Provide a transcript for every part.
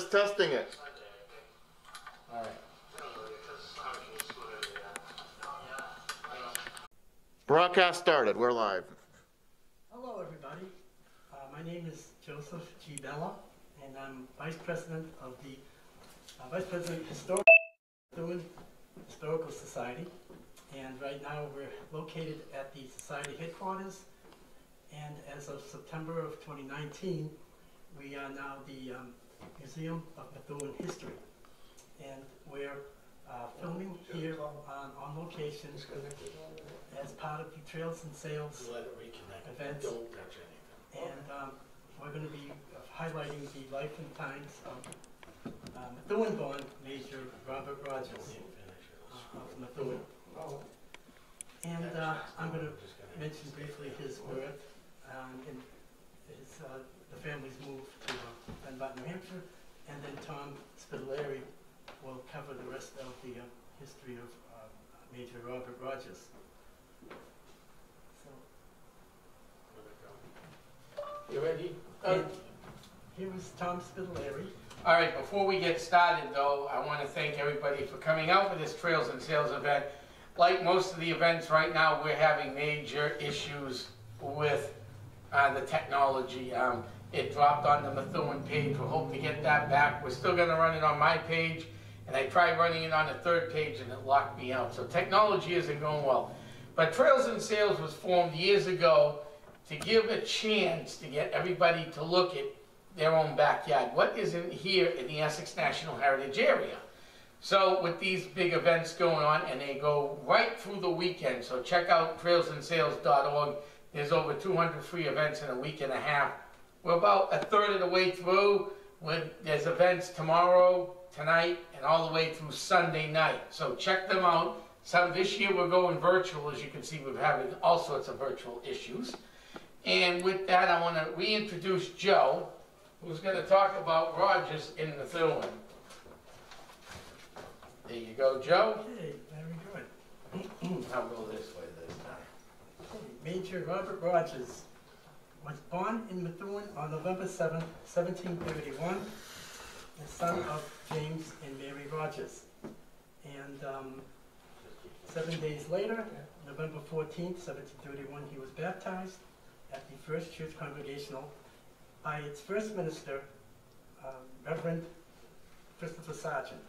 just testing it. Broadcast started. We're live. Hello, everybody. Uh, my name is Joseph G. Bella, and I'm Vice President of the, uh, Vice President Historical, Historical Society. And right now, we're located at the Society headquarters. And as of September of 2019, we are now the um, Museum of Methuen History. And we're uh, filming here on, on location as part of the Trails and Sails Let it reconnect. Events. Don't touch anything. and um, we're going to be highlighting the life and times of uh, Methuen-born Major Robert Rogers uh, of Methuen. And uh, I'm going to mention briefly his birth um, and his, uh, the family's moved to uh, Dunbarton, New Hampshire, and then Tom Spitalere will cover the rest of the uh, history of uh, Major Robert Rogers. So You ready? And Here is Tom Spitalere. All right, before we get started though, I want to thank everybody for coming out for this Trails and Sails event. Like most of the events right now, we're having major issues with uh, the technology. Um, It dropped on the Methuen page, We hope to get that back. We're still gonna run it on my page, and I tried running it on the third page and it locked me out. So technology isn't going well. But Trails and Sails was formed years ago to give a chance to get everybody to look at their own backyard. What isn't here in the Essex National Heritage Area? So with these big events going on, and they go right through the weekend, so check out trailsandsails.org. There's over 200 free events in a week and a half. We're about a third of the way through. With there's events tomorrow, tonight, and all the way through Sunday night. So check them out. Some this year we're going virtual, as you can see. We're having all sorts of virtual issues. And with that, I want to reintroduce Joe, who's going to talk about Rogers in Methuen. There you go, Joe. Okay, very good. I'll go this way this time. Okay, Major Robert Rogers was born in Methuen on November 7, 1731, the son of James and Mary Rogers. And um, seven days later, November 14, 1731, he was baptized at the First Church Congregational by its first minister, um, Reverend Christopher Sargent,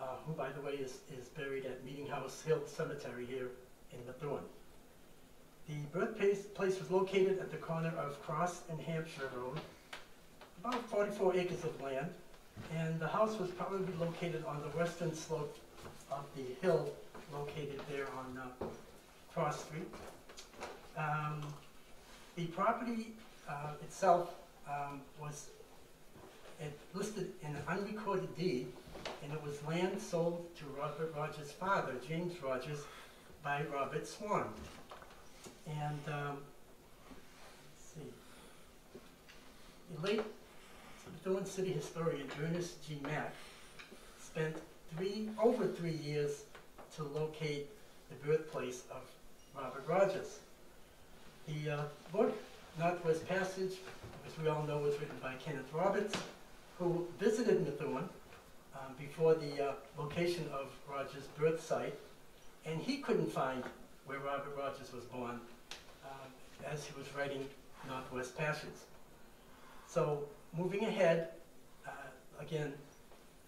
uh, who, by the way, is, is buried at Meeting House Hill Cemetery here in Methuen. The birthplace place was located at the corner of Cross and Hampshire Road, about 44 acres of land, and the house was probably located on the western slope of the hill located there on uh, Cross Street. Um, The property uh, itself um, was it listed in an unrecorded deed, and it was land sold to Robert Rogers' father, James Rogers, by Robert Swan. And, um, let's see. The late Methuen city historian Ernest G. Mack spent three, over three years to locate the birthplace of Robert Rogers. The uh, book, Northwest Passage, as we all know, was written by Kenneth Roberts, who visited Methuen um, before the uh, location of Rogers' birth site, and he couldn't find where Robert Rogers was born um, as he was writing Northwest Passage. So, moving ahead, uh, again,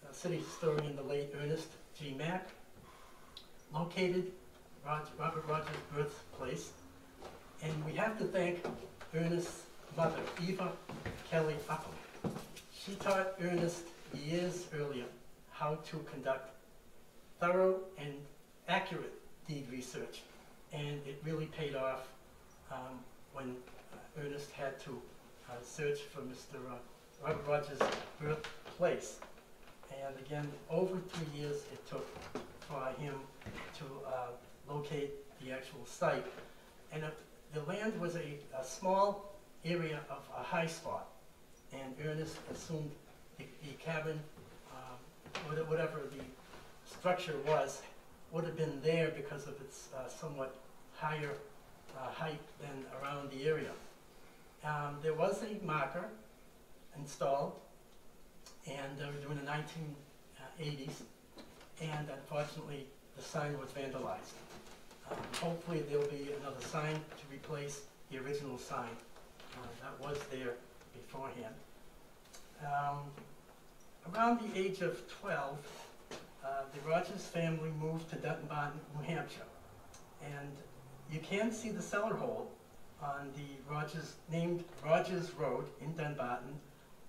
uh, city historian, the late Ernest G. Mack, located Rog- Robert Rogers' birthplace, and we have to thank Ernest's mother, Eva Kelly Upham. She taught Ernest years earlier how to conduct thorough and accurate deed research, and it really paid off um, when uh, Ernest had to uh, search for Mr. Robert Rogers' birthplace. And again, over three years it took for him to uh, locate the actual site. And the land was a, a small area of a high spot. And Ernest assumed the, the cabin, um, whatever the structure was, would have been there because of its uh, somewhat higher uh, height than around the area. Um, There was a marker installed, and uh, during the nineteen eighties, and unfortunately, the sign was vandalized. Um, Hopefully, there'll be another sign to replace the original sign uh, that was there beforehand. Um, Around the age of twelve, uh, the Rogers family moved to Dunbarton, New Hampshire. And you can see the cellar hole on the Rogers, named Rogers Road in Dunbarton,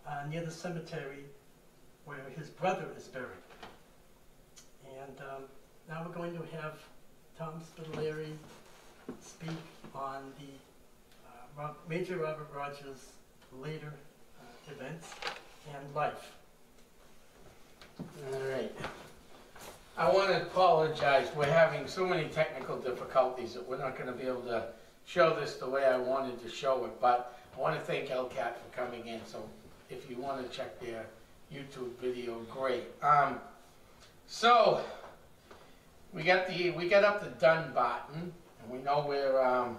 uh, near the cemetery where his brother is buried. And um, now we're going to have Tom Spitalere speak on the uh, Major Robert Rogers' later uh, events and life. All right. I want to apologize, we're having so many technical difficulties that we're not going to be able to show this the way I wanted to show it, but I want to thank LCAT for coming in, so if you want to check their YouTube video, great. Um, so, we got the, we got up to Dunbarton, and we know where, um,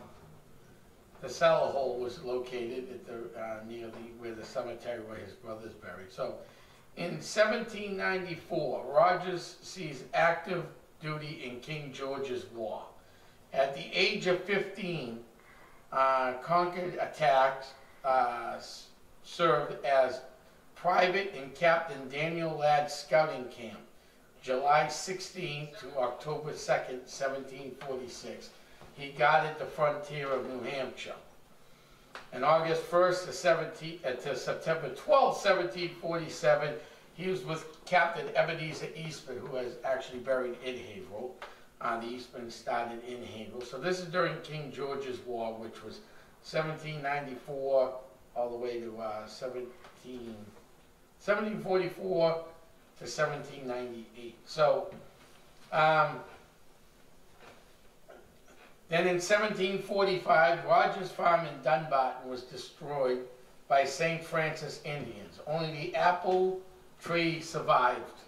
the cellar hole was located at the, uh, near the, where the cemetery where his brother's buried. So, in 1794, Rogers sees active duty in King George's War. At the age of 15, uh, Concord attacked, uh, served as private in Captain Daniel Ladd's scouting camp, July 16 to October 2nd, 1746. He guarded the frontier of New Hampshire. And August 1st to 17, uh, to September 12th, 1747, he was with Captain Ebenezer Eastman, who is actually buried in Haverhill. Uh, the Eastman started in Haverhill. So this is during King George's War, which was 1794 all the way to uh, 17, 1744 to 1798. So um, then in 1745, Rogers Farm in Dunbarton was destroyed by St. Francis Indians. Only the apple tree survived.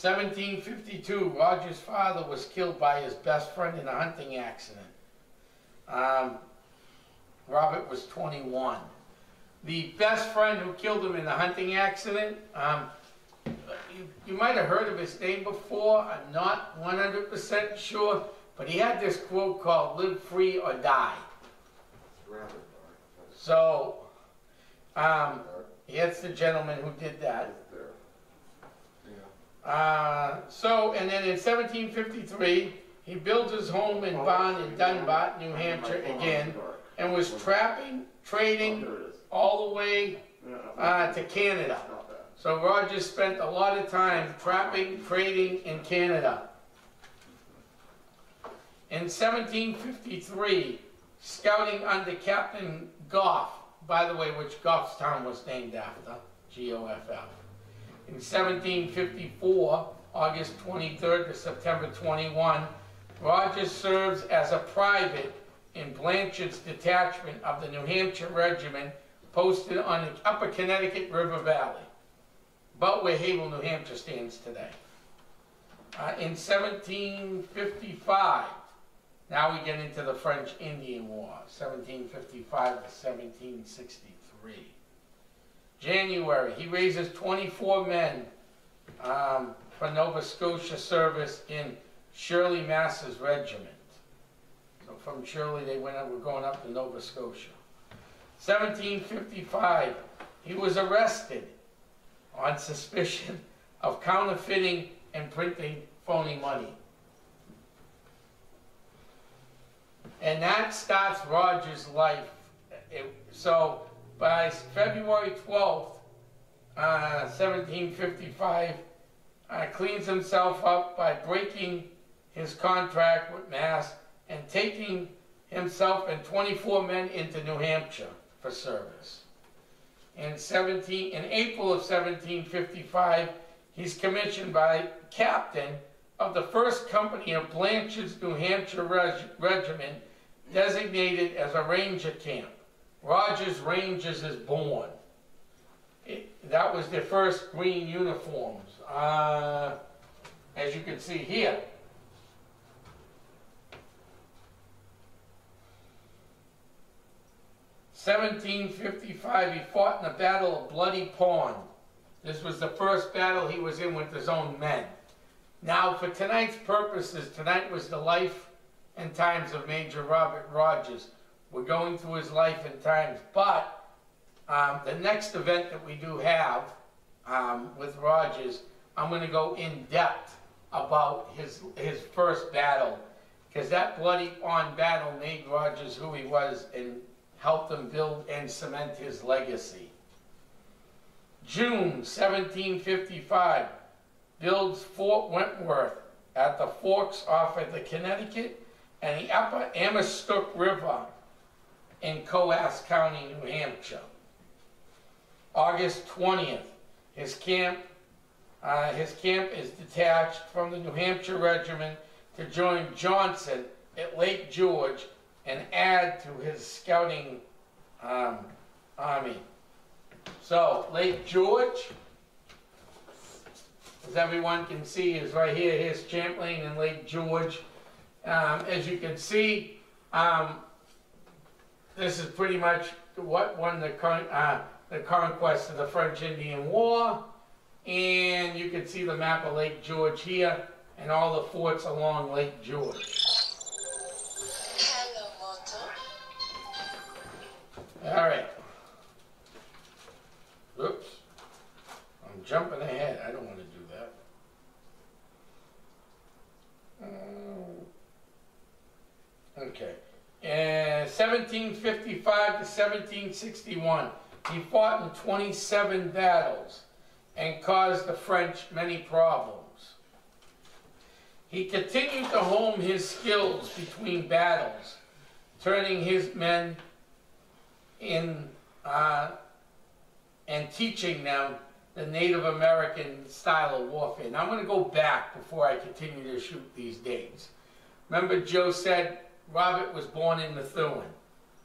1752, Rogers' father was killed by his best friend in a hunting accident. Um, Robert was 21. The best friend who killed him in the hunting accident, um, you, you might have heard of his name before. I'm not 100% sure, but he had this quote called "Live free or die." So, um, it's the gentleman who did that. Uh, so, and then in 1753, he built his home in barn in Dunbarton, New Hampshire again, and was trapping, trading all the way uh, to Canada. So Rogers spent a lot of time trapping, trading in Canada. In 1753, scouting under Captain Goff, by the way, which Goffstown was named after, G-O-F-F. In 1754, August 23rd to September 21, Rogers serves as a private in Blanchard's detachment of the New Hampshire Regiment posted on the Upper Connecticut River Valley, about where Haverhill, New Hampshire stands today. Uh, in 1755, now we get into the French Indian War, 1755 to 1763. January, he raises 24 men um, for Nova Scotia service in Shirley Mass's regiment. So from Shirley, they went up, were going up to Nova Scotia. 1755, he was arrested on suspicion of counterfeiting and printing phony money. And that starts Rogers' life. It- so by February 12th, uh, 1755, uh, cleans himself up by breaking his contract with Mass and taking himself and 24 men into New Hampshire for service. In 17, in April of 1755, he's commissioned by captain of the first company of Blanchard's New Hampshire Reg- Regiment, designated as a ranger camp. Rogers Rangers is born. It, that was their first green uniforms. Uh, as you can see here. Seventeen fifty-five, he fought in the Battle of Bloody Pond. This was the first battle he was in with his own men. Now, for tonight's purposes, tonight was the life and times of Major Robert Rogers. We're going through his life and times, but um, the next event that we do have um, with Rogers, I'm going to go in depth about his his first battle, because that bloody pond battle made Rogers who he was and helped him build and cement his legacy. June 1755 builds Fort Wentworth at the forks off of the Connecticut and the upper Ammonoosuc River in Coos County, New Hampshire. August 20th, his camp, uh, his camp is detached from the New Hampshire Regiment to join Johnson at Lake George and add to his scouting um, army. So, Lake George, as everyone can see, is right here. Here's Champlain and Lake George. Um, as you can see, um, this is pretty much what won the, con- uh, the conquest of the French Indian War. And you can see the map of Lake George here and all the forts along Lake George. Hello, Moto. All right. Oops. I'm jumping ahead. I don't want to do that. Mm. Okay. And 1755 to 1761, he fought in 27 battles and caused the French many problems. He continued to hone his skills between battles, turning his men in uh, and teaching them the Native American style of warfare. Now I'm going to go back before I continue to shoot these dates. Remember, Joe said Robert was born in Methuen.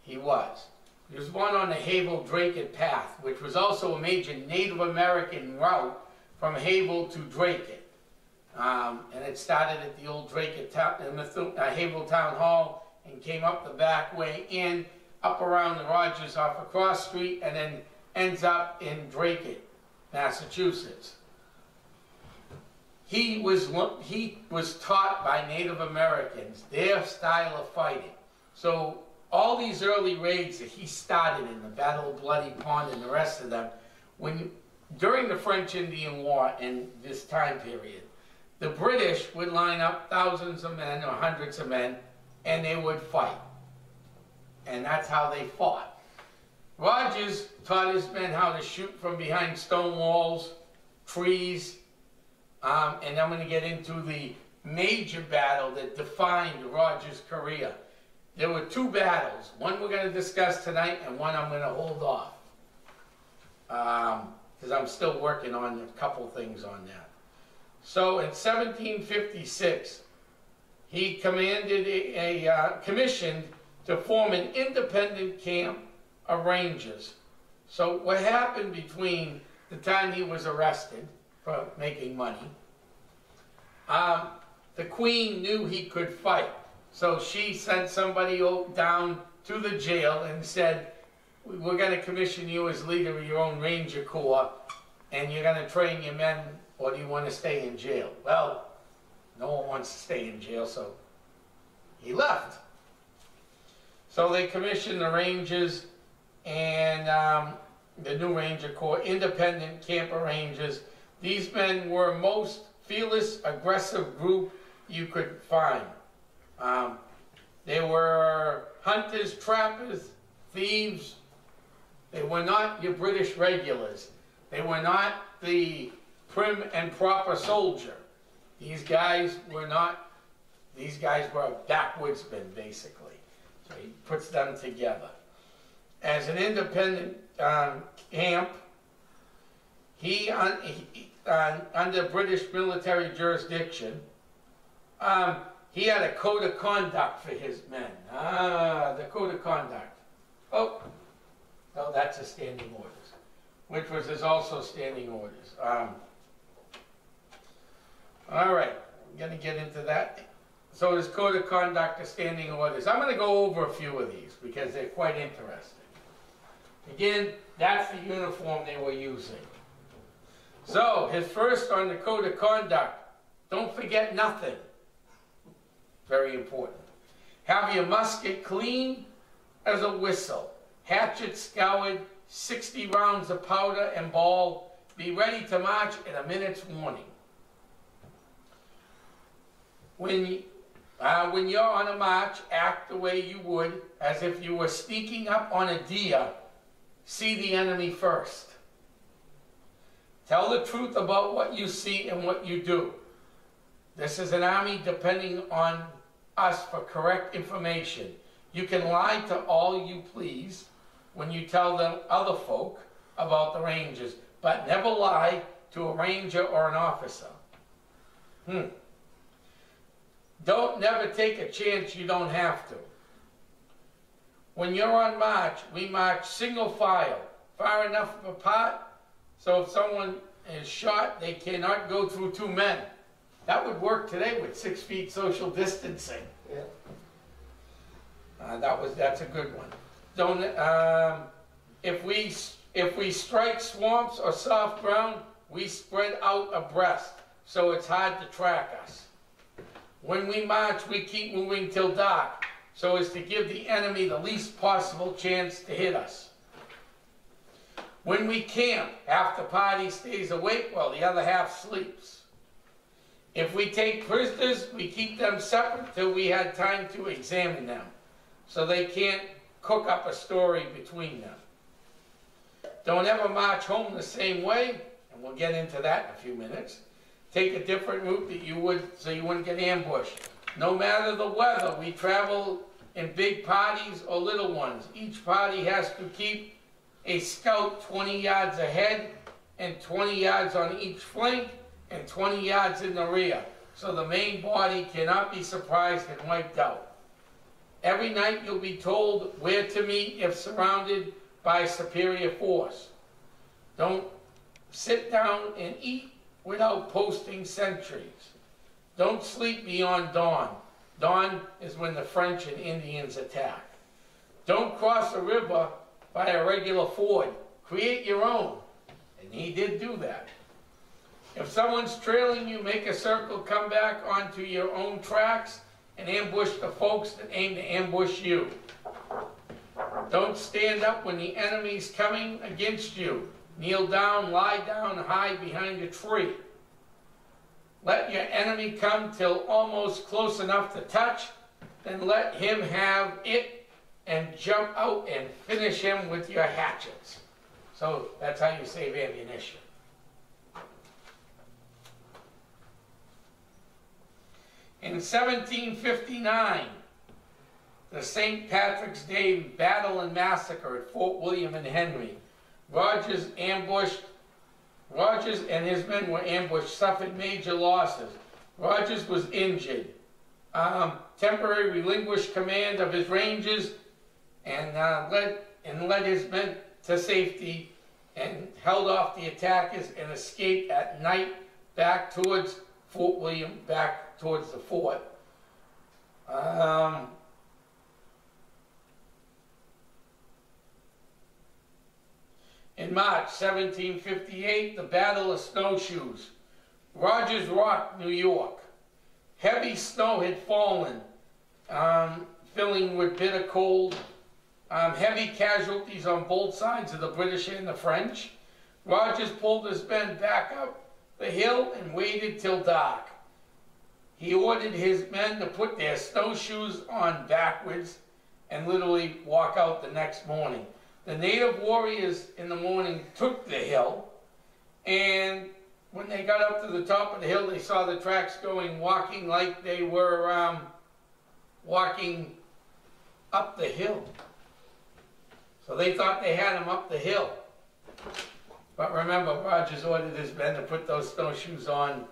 He was. He was born on the Haverhill Dracut Path, which was also a major Native American route from Haverhill to Dracut. Um, and it started at the old Dracut town, uh, uh, Haverhill Town Hall and came up the back way in, up around the Rogers off of Cross Street, and then ends up in Dracut, Massachusetts. He was he was taught by Native Americans their style of fighting. So all these early raids that he started in the Battle of Bloody Pond and the rest of them, when during the French Indian War in this time period, the British would line up thousands of men or hundreds of men, and they would fight, and that's how they fought. Rogers taught his men how to shoot from behind stone walls, trees, um, and I'm going to get into the major battle that defined Rogers' career. There were two battles. One we're going to discuss tonight, and one I'm going to hold off. Because I'm still working on a couple things on that. So in 1756, he commanded a, a uh, commissioned to form an independent camp of Rangers. So what happened between the time he was arrested for making money, um, the queen knew he could fight. So she sent somebody down to the jail and said, we're going to commission you as leader of your own ranger corps and you're going to train your men or do you want to stay in jail? Well, no one wants to stay in jail, so he left. So they commissioned the Rangers and um, the New Ranger Corps, independent camper rangers. These men were most fearless, aggressive group you could find. Um, they were hunters, trappers, thieves. They were not your British regulars. They were not the prim and proper soldier. These guys were not, these guys were backwoodsmen, basically. So he puts them together. As an independent um, camp, he, un, he uh, under British military jurisdiction, um, he had a code of conduct for his men. Ah, the code of conduct. Oh, that's a standing orders, which was, is also standing orders. Um, All right, I'm gonna get into that. So there's code of conduct, the standing orders. I'm gonna go over a few of these because they're quite interesting. Again, that's the uniform they were using. So, his first on the code of conduct, don't forget nothing. Very important. Have your musket clean as a whistle, hatchet scoured, 60 rounds of powder and ball, be ready to march at a minute's warning. When, uh, when you're on a march, act the way you would as if you were sneaking up on a deer. See the enemy first. Tell the truth about what you see and what you do. This is an army depending on us for correct information. You can lie to all you please when you tell the other folk about the Rangers, but never lie to a ranger or an officer. Hmm. Don't never take a chance you don't have to. When you're on march, we march single file, far enough apart so if someone is shot, they cannot go through two men. That would work today with six feet social distancing. Yeah. Uh, that was, that's a good one. Don't, um, if we, if we strike swamps or soft ground, we spread out abreast, so it's hard to track us. When we march, we keep moving till dark, so as to give the enemy the least possible chance to hit us. When we camp, half the party stays awake while the other half sleeps. If we take prisoners, we keep them separate till we had time to examine them, so they can't cook up a story between them. Don't ever march home the same way, and we'll get into that in a few minutes. Take a different route that you would, so you wouldn't get ambushed. No matter the weather, we travel in big parties or little ones. Each party has to keep a scout 20 yards ahead and 20 yards on each flank and 20 yards in the rear, so the main body cannot be surprised and wiped out. Every night you'll be told where to meet if surrounded by superior force. Don't sit down and eat without posting sentries. Don't sleep beyond dawn. Dawn is when the French and Indians attack. Don't cross a river by a regular ford. Create your own. And he did do that. If someone's trailing you, make a circle, come back onto your own tracks, and ambush the folks that aim to ambush you. Don't stand up when the enemy's coming against you. Kneel down, lie down, hide behind a tree. Let your enemy come till almost close enough to touch, then let him have it and jump out and finish him with your hatchets. So that's how you save ammunition. In 1759, the St. Patrick's Day Battle and Massacre at Fort William and Henry, Rogers ambushed, Rogers and his men were ambushed, suffered major losses. Rogers was injured. Um, temporary relinquished command of his rangers and uh, led and led his men to safety and held off the attackers and escaped at night back towards Fort William, back towards the fort. Um, in March 1758, the Battle of Snowshoes, Rogers Rock, New York. Heavy snow had fallen, um, filling with bitter cold. Um, heavy casualties on both sides of the British and the French. Rogers pulled his men back up the hill and waited till dark. He ordered his men to put their snowshoes on backwards and literally walk out the next morning. The native warriors in the morning took the hill, and when they got up to the top of the hill, they saw the tracks going, walking like they were um, walking up the hill. So they thought they had him up the hill. But remember, Rogers ordered his men to put those snowshoes on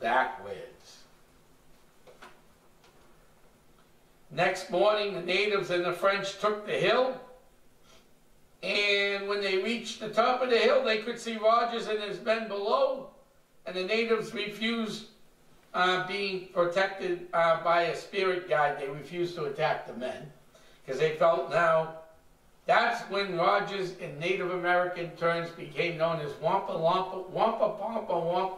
backwards. Next morning, the natives and the French took the hill, and when they reached the top of the hill, they could see Rogers and his men below, and the natives refused uh, being protected uh, by a spirit guide. They refused to attack the men because they felt now that's when Rogers in Native American terms became known as Wampa Lampa, Wampa Pampa Wamp.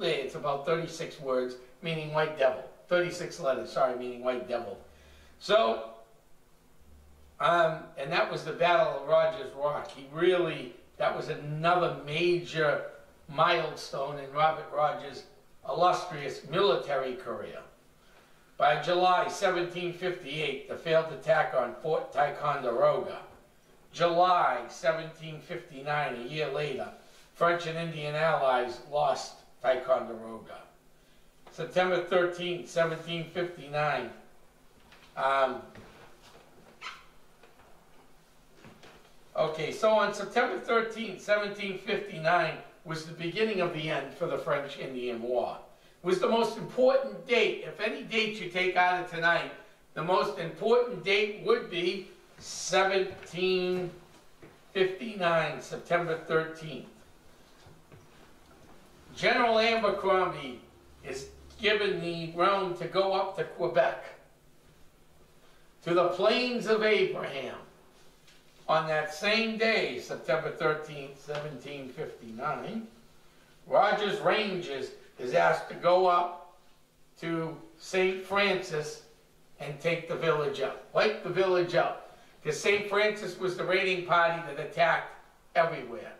It's about 36 words, meaning white devil. 36 letters, sorry, meaning white devil. So, um, and that was the Battle of Rogers Rock. He really, that was another major milestone in Robert Rogers' illustrious military career. By July 1758, the failed attack on Fort Ticonderoga. July 1759, a year later, French and Indian allies lost Ticonderoga. September 13, 1759, um, Okay, so on September 13, 1759 was the beginning of the end for the French-Indian War. It was the most important date. If any date you take out of tonight, the most important date would be 1759, September 13th. General Abercrombie is given the realm to go up to Quebec, to the Plains of Abraham. On that same day, September 13th, 1759, Rogers Rangers is asked to go up to St. Francis and take the village up, wipe the village up. Because St. Francis was the raiding party that attacked everywhere.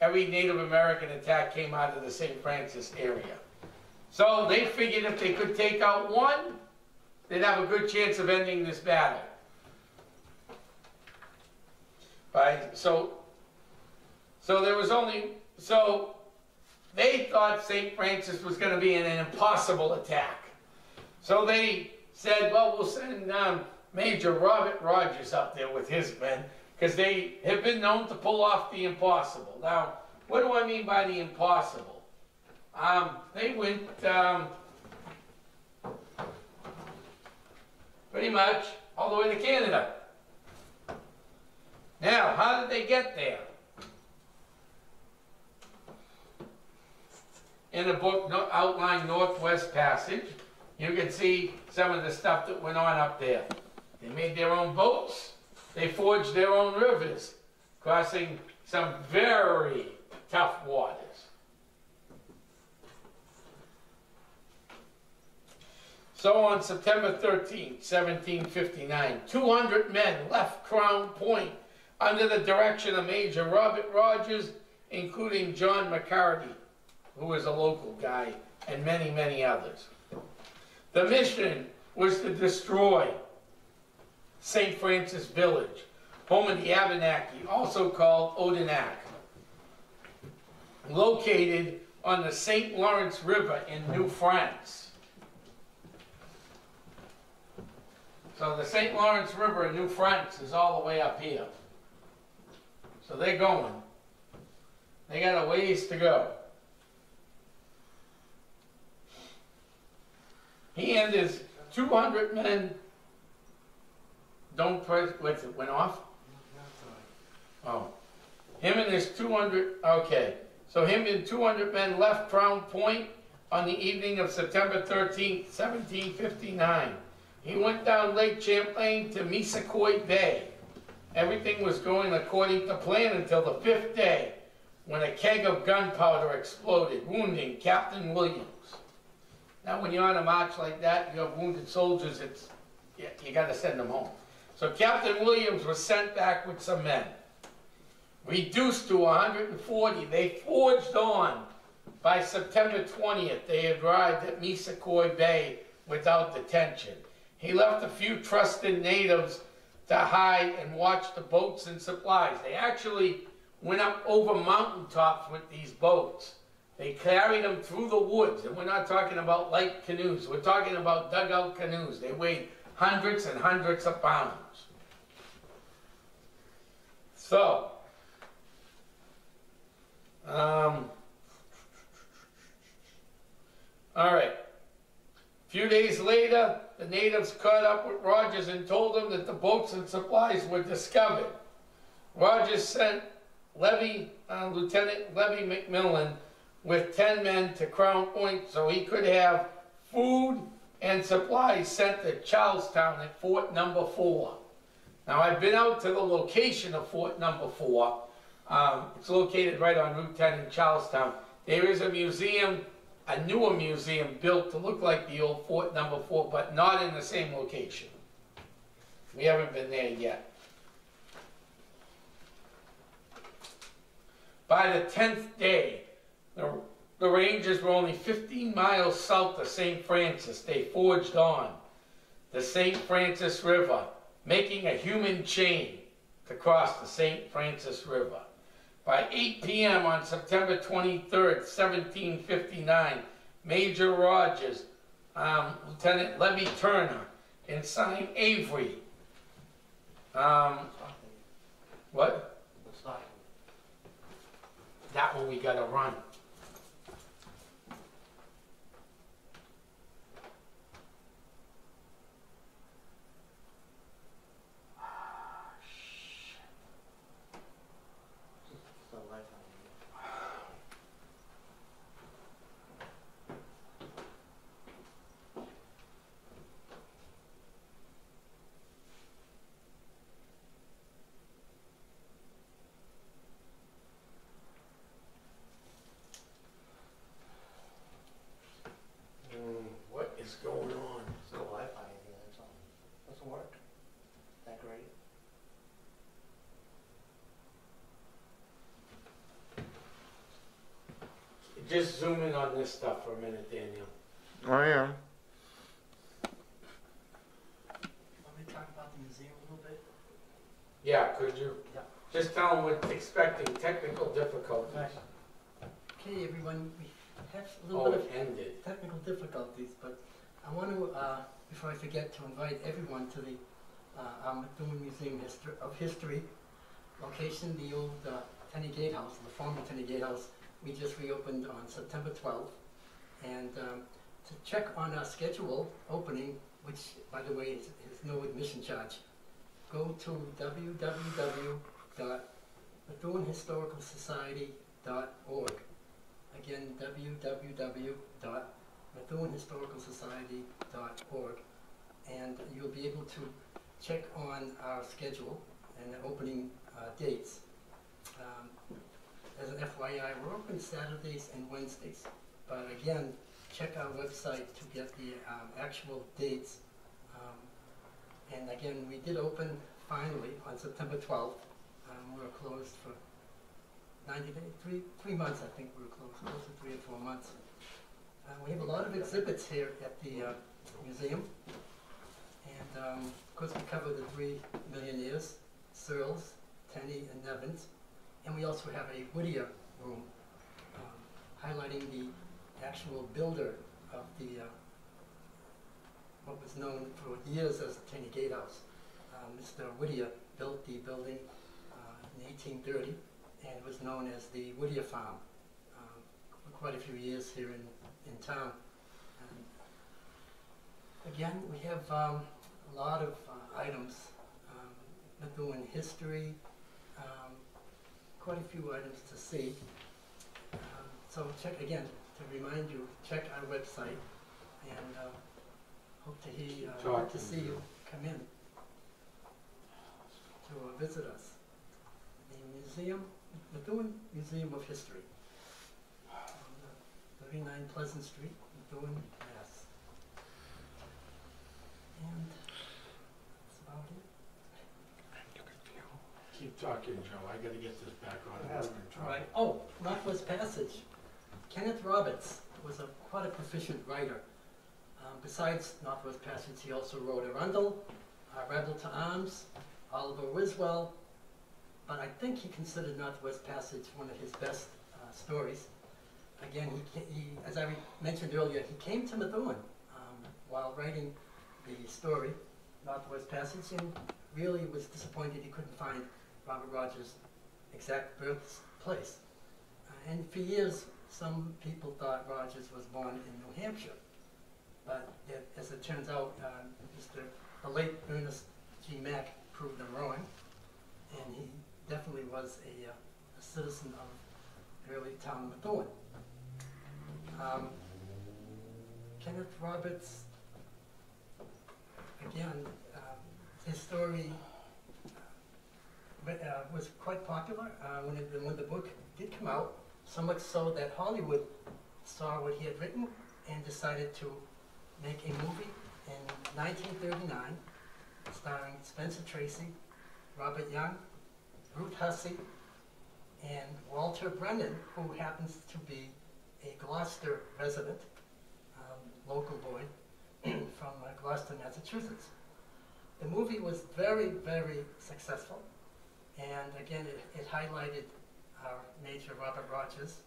Every Native American attack came out of the St. Francis area. So they figured if they could take out one, they'd have a good chance of ending this battle. Right, so, so there was only, so they thought St. Francis was gonna be an impossible attack. So they said, well, we'll send, um, Major Robert Rogers up there with his men, because they have been known to pull off the impossible. Now, what do I mean by the impossible? Um, they went, um, pretty much all the way to Canada. Now, how did they get there? In the book no- outline Northwest Passage, you can see some of the stuff that went on up there. They made their own boats, they forged their own rivers, crossing some very tough waters. So on September 13, 1759, 200 men left Crown Point under the direction of Major Robert Rogers, including John McCarty, who was a local guy, and many, many others. The mission was to destroy St. Francis Village, home of the Abenaki, also called Odanak, located on the St. Lawrence River in New France. So the St. Lawrence River in New France is all the way up here. So they're going. They got a ways to go. He and his 200 men don't press, what's it, went off? Oh. Him and his 200, okay. So him and 200 men left Crown Point on the evening of September 13th, 1759. He went down Lake Champlain to Missisquoi Bay. Everything was going according to plan until the fifth day, when a keg of gunpowder exploded, wounding Captain Williams. Now, when you're on a march like that, you have wounded soldiers, it's, you, you gotta send them home. So Captain Williams was sent back with some men. Reduced to 140, they forged on. By September 20th, they arrived at Missisquoi Bay without detention. He left a few trusted natives to hide and watch the boats and supplies. They actually went up over mountaintops with these boats. They carried them through the woods, and we're not talking about light canoes. We're talking about dugout canoes. They weighed hundreds and hundreds of pounds. So, um, all right. A few days later, the natives caught up with Rogers and told him that the boats and supplies were discovered. Rogers sent Levy, uh, Lieutenant Levy McMillan with ten men to Crown Point so he could have food and supplies sent to Charlestown at Fort Number Four. Now, I've been out to the location of Fort Number Four. Um, it's located right on Route ten in Charlestown. There is a museum, a newer museum built to look like the old Fort Number Four, but not in the same location. We haven't been there yet. By the tenth day, the, the Rangers were only 15 miles south of St. Francis. They forged on the St. Francis River, making a human chain to cross the St. Francis River. By 8 p.m. on September 23rd, 1759, Major Rogers, um, Lieutenant Levy Turner, and Sign Avery. Um, what? That one we gotta run. What is going on? It's no Wi-Fi in here, that's all. Doesn't work. That great? Just zoom in on this stuff for a minute, Daniel. I am. Want me talk about the museum a little bit? Yeah, could you? Yeah. Just tell them we're expecting technical difficulties. Okay, everyone, we have a Oh, little bit of ended. technical difficulties, but I want to, uh, before I forget, to invite everyone to the uh, our Methuen Museum History, of History location, the old uh, Tenney Gatehouse, the former Tenney Gatehouse. We just reopened on September 12th. And um, to check on our schedule opening, which, by the way, is, is no admission charge, go to www.methuenhistoricalsociety.org. Again, www.methuenhistoricalsociety.org. And you'll be able to check on our schedule and the opening uh, dates. Um, As an FYI, we're open Saturdays and Wednesdays, but again, check our website to get the um, actual dates. Um, And again, we did open finally on September 12th. Um, We were closed for 90 days, three, three months, I think we were closed, close to three or four months. Uh, We have a lot of exhibits here at the uh, museum. And um, of course, we cover the three millionaires, Searles, Tenney, and Nevins. And we also have a Whittier room um, highlighting the actual builder of the, uh, what was known for years as the Tenney Gatehouse. Uh, Mr. Whittier built the building uh, in 1830, and was known as the Whittier Farm um, for quite a few years here in, in town. And Again, we have um, a lot of uh, items, um, Methuen history, um, quite a few items to see. Um, So check, again, to remind you, check our website, and uh, hope to hear, uh, hope to see you come in to uh, visit us. The museum, Methuen Museum of History, on uh, 39 Pleasant Street, Methuen, Mass. And that's about it. Keep talking, Joe. I gotta get this back on. Yeah. We're in. Right. Oh, Northwest Passage. Kenneth Roberts was a, quite a proficient writer. Um, besides Northwest Passage, he also wrote Arundel, uh, Rebel to Arms, Oliver Wiswell, but I think he considered Northwest Passage one of his best uh, stories. Again, he, he, as I mentioned earlier, he came to Methuen um, while writing the story, Northwest Passage, and really was disappointed he couldn't find Robert Rogers' exact birthplace. Uh, and for years, some people thought Rogers was born in New Hampshire. But it, as it turns out, uh, Mr. the late Ernest G. Mack proved them wrong, and he definitely was a, uh, a citizen of early town of Methuen. Um, Kenneth Roberts, again, um, his story uh, was quite popular uh, when, it, when the book did come out, so much so that Hollywood saw what he had written and decided to make a movie in 1939 starring Spencer Tracy, Robert Young, Ruth Hussey, and Walter Brennan, who happens to be a Gloucester resident, um, local boy from uh, Gloucester, Massachusetts. The movie was very, very successful, again, it, it highlighted our major Robert Rogers,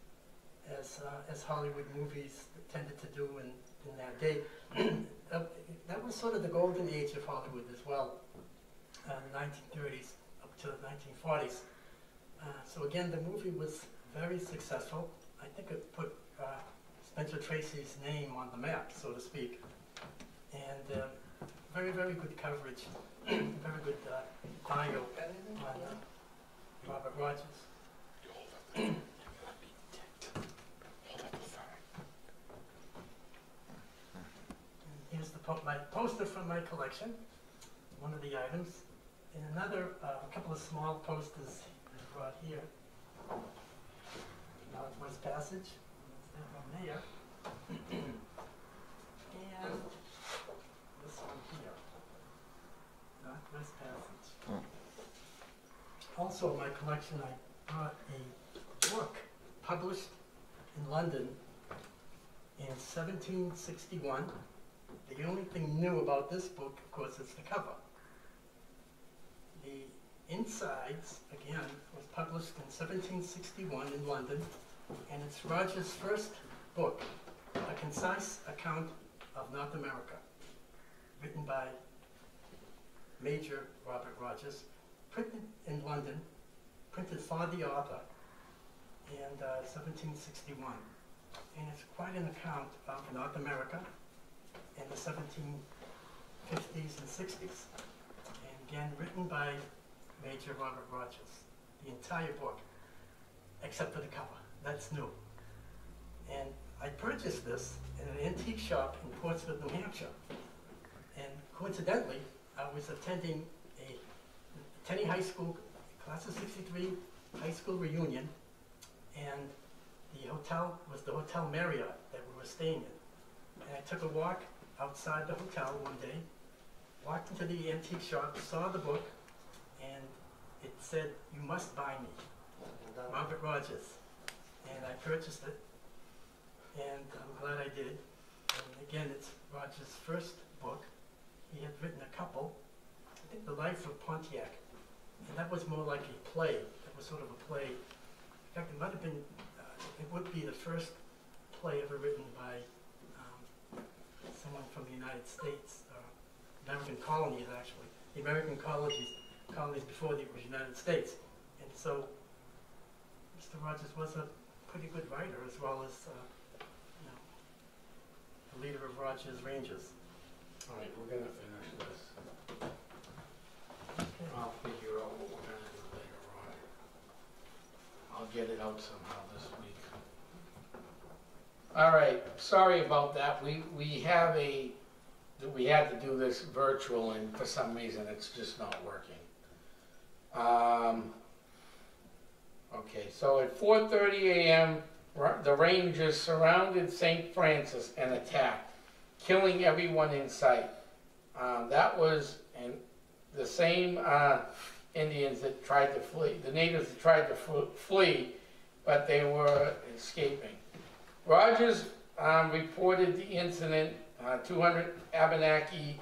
as, uh, as Hollywood movies tended to do in, in that day. Uh, that was sort of the golden age of Hollywood as well, uh, the 1930s up to the 1940s. Uh, so again, the movie was very successful. I think it put uh, Spencer Tracy's name on the map, so to speak. And uh, very, very good coverage, very good uh, bio on uh, Robert Rogers. Here's the po- my poster from my collection, one of the items. And another, uh, a couple of small posters I brought here. Northwest Passage, that's that one there. And this one here. Northwest Passage. Also in my collection, I brought a book published in London in 1761. The only thing new about this book, of course, is the cover. The insides, again, was published in 1761 in London, and it's Rogers' first book, a concise account of North America, written by Major Robert Rogers, printed in London, printed for the author in uh, 1761. And it's quite an account of North America in the 1750s and 60s. And again, written by Major Robert Rogers. The entire book, except for the cover. That's new. And I purchased this in an antique shop in Portsmouth, New Hampshire. And coincidentally, I was attending Tenney High School, class of 63 high school reunion, and the hotel was the Hotel Marriott that we were staying in. And I took a walk outside the hotel one day, walked into the antique shop, saw the book, and it said, "You must buy me." Robert Rogers. And I purchased it, and I'm glad I did. And again, it's Rogers' first book. He had written a couple, I think The Life of Pontiac, and that was more like a play. It was sort of a play. In fact, it might have been, uh, it would be the first play ever written by um, someone from the United States, uh, American colonies actually, the American colonies, colonies before the United States. And so, Mr. Rogers was a pretty good writer as well as, uh, the leader of Rogers Rangers. All right, we're gonna finish this. I'll figure out what we're gonna do later on. I'll get it out somehow this week. All right, sorry about that. We, we have a, we had to do this virtual and for some reason it's just not working. Um, okay, so at four thirty AM, the Rangers surrounded St. Francis and attacked, killing everyone in sight. Um, that was, the same, uh, Indians that tried to flee, the natives that tried to fl- flee, but they were escaping. Rogers um, reported the incident, uh, 200 Abenaki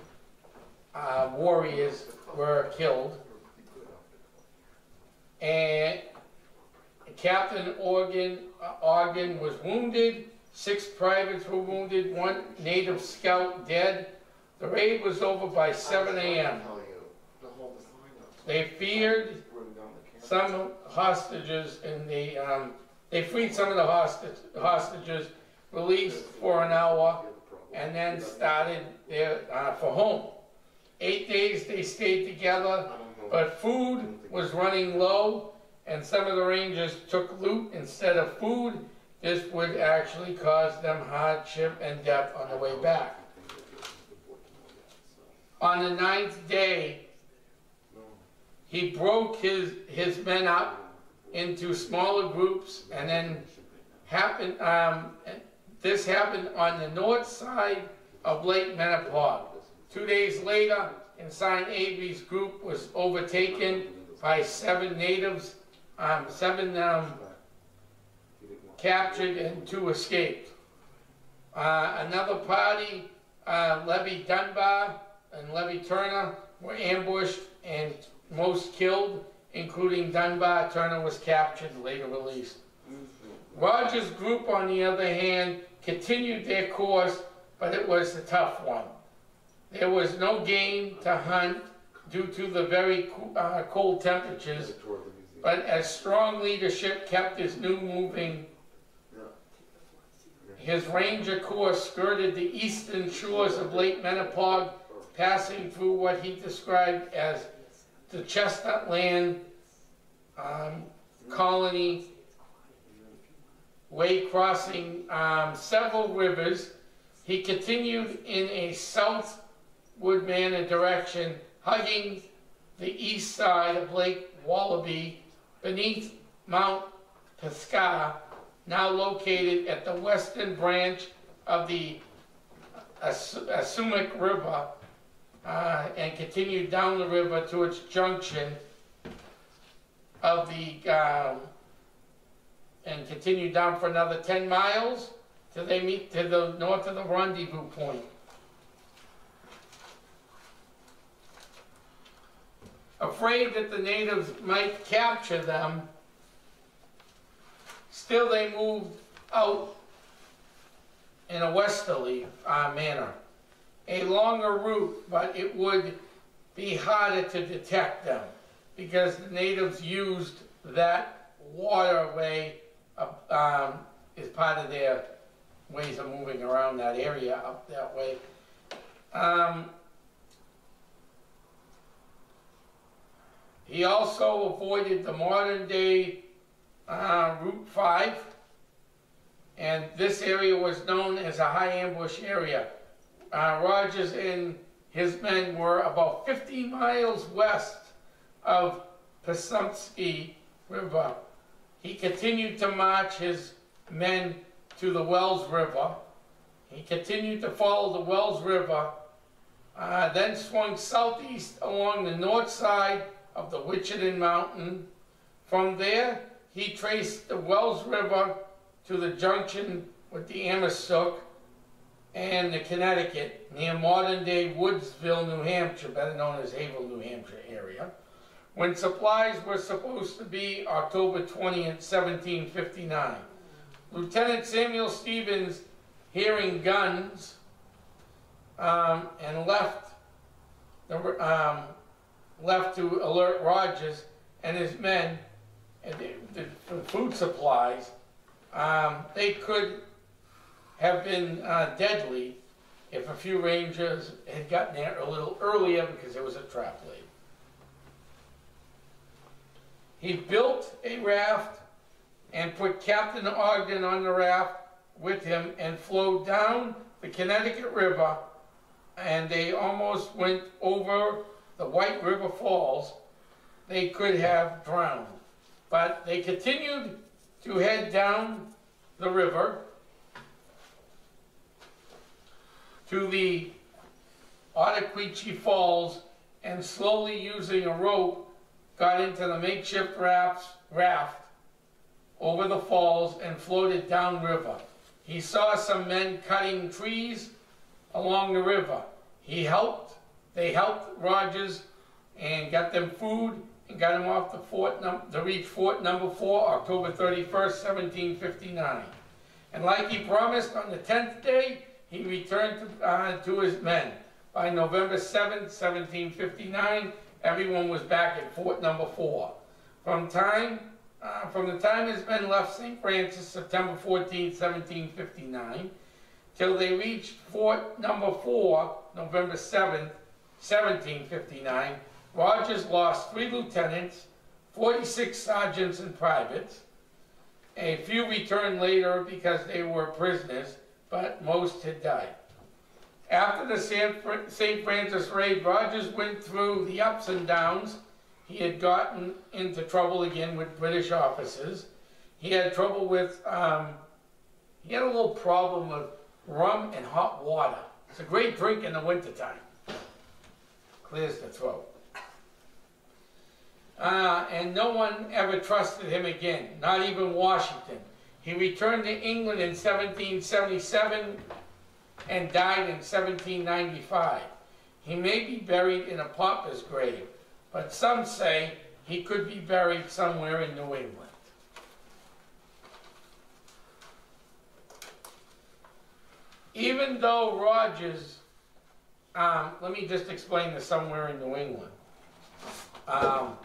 uh, warriors were killed, and Captain Organ, uh, Ogden was wounded, six privates were wounded, one native scout dead. The raid was over by 7 a.m. They feared some hostages and they, um, they freed some of the hostage, hostages, released for an hour, and then started their, uh, for home. Eight days they stayed together, but food was running low, and some of the rangers took loot instead of food, this would actually cause them hardship and death on the way back. On the ninth day, he broke his, his men up into smaller groups and then happened, um, this happened on the north side of Lake Menapog. Two days later, Ensign Avery's group was overtaken by seven natives, um, seven, um, captured and two escaped. Uh, another party, uh, Levy Dunbar and Levy Turner were ambushed and most killed, including Dunbar. Turner was captured, later released. Rogers' group, on the other hand, continued their course, but it was a tough one. There was no game to hunt due to the very uh, cold temperatures, but as strong leadership kept his new moving, his ranger course skirted the eastern shores of Lake Menapog, passing through what he described as the Chestnut Land um, colony way crossing um, several rivers. He continued in a southward manner direction, hugging the east side of Lake Willoughby beneath Mount Pisgah, now located at the western branch of the As- Assumic River, uh, and continued down the river to its junction of the um, and continued down for another 10 miles till they meet to the north of the rendezvous point. Afraid that the natives might capture them, still they moved out in a westerly uh, manner. A longer route, but it would be harder to detect them because the natives used that waterway um, is part of their ways of moving around that area up that way. Um, he also avoided the modern day uh, Route 5, and this area was known as a high ambush area. Uh, Rogers and his men were about 50 miles west of Passumpsic River. He continued to march his men to the Wells River. He continued to follow the Wells River, uh, then swung southeast along the north side of the Wichita Mountain. From there, he traced the Wells River to the junction with the Ammonoosuc and the Connecticut near modern-day Woodsville, New Hampshire, better known as Haverhill, New Hampshire area when supplies were supposed to be October 20th, 1759. Lieutenant Samuel Stevens, hearing guns, um, and left, the, um, left to alert Rogers and his men and the, food supplies. Um, they could have been uh, deadly if a few rangers had gotten there a little earlier because it was a trap laid. He built a raft and put Captain Ogden on the raft with him and flowed down the Connecticut River and they almost went over the White River Falls. They could have drowned. But they continued to head down the river to the Ottauquechee Falls and slowly using a rope got into the makeshift rafts, raft over the falls and floated downriver. He saw some men cutting trees along the river. He helped, they helped Rogers and got them food and got him off the fort to reach fort number four, October 31st, 1759. And like he promised on the 10th day, he returned to, uh, to his men. By November 7, 1759, everyone was back at fort number four. From time, uh, from the time his men left St. Francis, September 14, 1759, till they reached fort number four, November 7, 1759, Rogers lost three lieutenants, 46 sergeants and privates. A few returned later because they were prisoners, but most had died. After the St. Francis raid, Rogers went through the ups and downs. He had gotten into trouble again with British officers. He had trouble with, um, he had a little problem with rum and hot water. It's a great drink in the wintertime. Clears the throat. Uh, and no one ever trusted him again, not even Washington. He returned to England in 1777 and died in 1795. He may be buried in a pauper's grave, but some say he could be buried somewhere in New England. Even though Rogers, um, let me just explain this somewhere in New England. Um,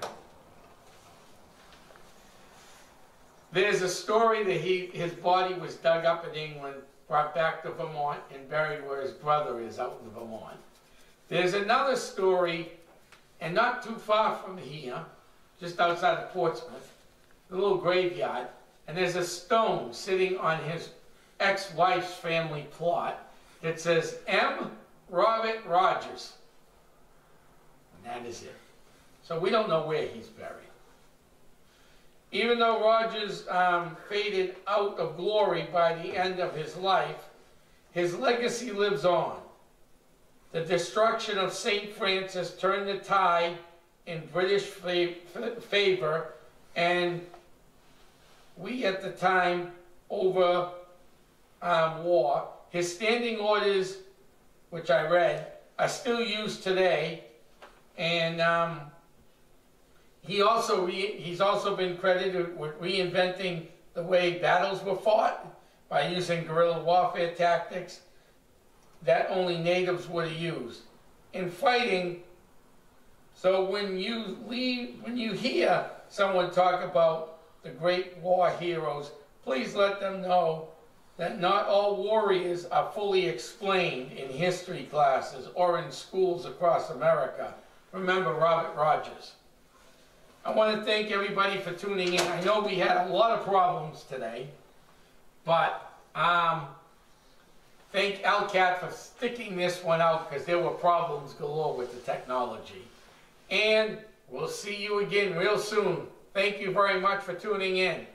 there's a story that he, his body was dug up in England, brought back to Vermont, and buried where his brother is out in Vermont. There's another story, and not too far from here, just outside of Portsmouth, a little graveyard, and there's a stone sitting on his ex-wife's family plot that says M. Robert Rogers. And that is it. So we don't know where he's buried. Even though Rogers um, faded out of glory by the end of his life, his legacy lives on. The destruction of St. Francis turned the tide in British fa- fa- favor, and we at the time over um, war, his standing orders, which I read, are still used today, and um, he also he's also been credited with reinventing the way battles were fought by using guerrilla warfare tactics that only natives would have used in fighting. So when you leave, when you hear someone talk about the great war heroes, please let them know that not all warriors are fully explained in history classes or in schools across America. Remember Robert Rogers. I want to thank everybody for tuning in. I know we had a lot of problems today, but um, thank LCAT for sticking this one out because there were problems galore with the technology. And we'll see you again real soon. Thank you very much for tuning in.